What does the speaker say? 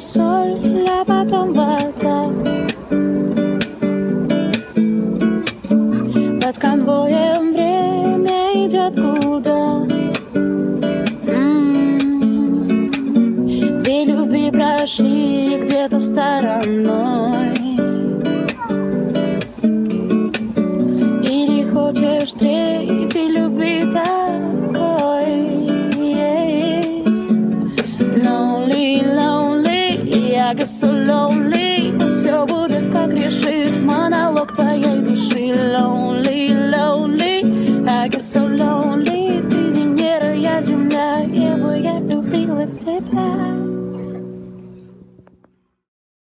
соль, а потом вода. Под конвоем время идет куда? М-м-м. Две любви прошли где-то стороной. Или хочешь третьей I get so lonely Но все будет как решит монолог твоей души. Lonely, lonely, I get so lonely. Ты Венера, я Земля, Ева, я любила тебя.